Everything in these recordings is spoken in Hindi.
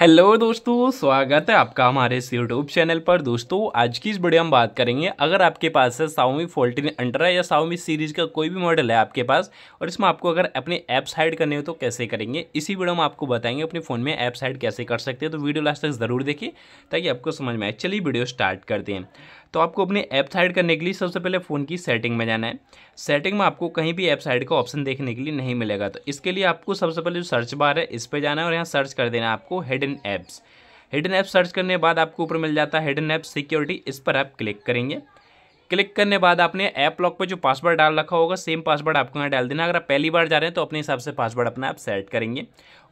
हेलो दोस्तों, स्वागत है आपका हमारे इस यूट्यूब चैनल पर। दोस्तों, आज की इस वीडियो हम बात करेंगे, अगर आपके पास है साउमी फोल्टीन अंडर या साउमी सीरीज़ का कोई भी मॉडल है आपके पास, और इसमें आपको अगर अपने ऐप्स हाइड करने हो तो कैसे करेंगे, इसी वीडियो में आपको बताएँगे अपने फ़ोन में ऐप्स हाइड कैसे कर सकते हैं। तो वीडियो लास्ट तक ज़रूर देखिए, ताकि आपको समझ में आए। चलिए वीडियो स्टार्ट करते हैं। तो आपको अपने ऐप साइड करने के लिए सबसे पहले फ़ोन की सेटिंग में जाना है। सेटिंग में आपको कहीं भी ऐप साइड का ऑप्शन देखने के लिए नहीं मिलेगा। तो इसके लिए आपको सबसे पहले जो सर्च बार है, इस पर जाना है और यहाँ सर्च कर देना है आपको hidden apps. Hidden app search करने के बाद आपको ऊपर मिल जाता है हिडन ऐप सिक्योरिटी। इस पर आप क्लिक करेंगे। क्लिक करने बाद आपने ऐप लॉक पर जो पासवर्ड डाल रखा होगा, सेम पासवर्ड आपको यहाँ डाल देना अगर आप पहली बार जा रहे हैं तो अपने हिसाब से पासवर्ड अपना आप सेट करेंगे।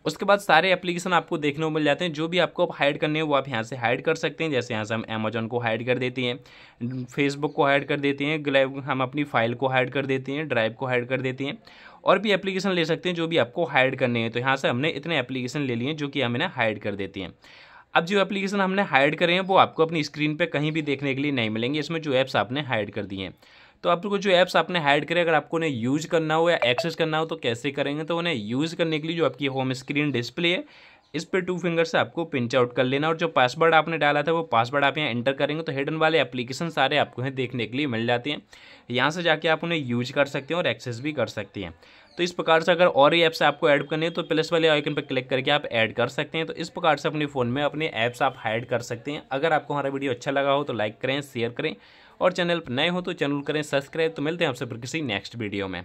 उसके बाद सारे एप्लीकेशन आपको देखने को मिल जाते हैं। जो भी आपको आप हाइड करने हैं, वो आप यहाँ से हाइड कर सकते हैं। जैसे यहाँ से हम अमेजोन को हाइड कर देते हैं फेसबुक को हाइड कर देते हैं हम अपनी फ़ाइल को हाइड कर देते हैं ड्राइव को हाइड कर देते हैं। और भी एप्लीकेशन ले सकते हैं जो भी आपको हाइड करने हैं। तो यहाँ से हमने इतने एप्लीकेशन ले लिए हैं, जो कि हमें हाइड कर देती हैं। अब जो एप्लीकेशन हमने हाइड करे हैं, वो आपको अपनी स्क्रीन पे कहीं भी देखने के लिए नहीं मिलेंगे। इसमें जो ऐप्स आपने हाइड कर दिए हैं। तो आपको जो ऐप्स आपने हाइड करे, अगर आपको उन्हें यूज़ करना हो या एक्सेस करना हो तो कैसे करेंगे? तो उन्हें यूज़ करने के लिए जो आपकी होम स्क्रीन डिस्प्ले है, इस पर टू फिंगर से आपको पिंच आउट कर लेना और जो पासवर्ड आपने डाला था, वो पासवर्ड आप यहाँ एंटर करेंगे तो हिडन वाले एप्लीकेशन सारे आपको यहाँ देखने के लिए मिल जाते हैं। यहाँ से जाके आप उन्हें यूज़ कर सकते हैं और एक्सेस भी कर सकते हैं। तो इस प्रकार से अगर और ही ऐप्स आपको ऐड करने हैं तो प्लस वाले आइकन पर क्लिक करके आप ऐड कर सकते हैं। तो इस प्रकार से अपने फ़ोन में अपने ऐप्स आप हाइड कर सकते हैं। अगर आपको हमारा वीडियो अच्छा लगा हो तो लाइक करें शेयर करें। और चैनल पर नए हो तो चैनल करें सब्सक्राइब। तो मिलते हैं आपसे किसी नेक्स्ट वीडियो में।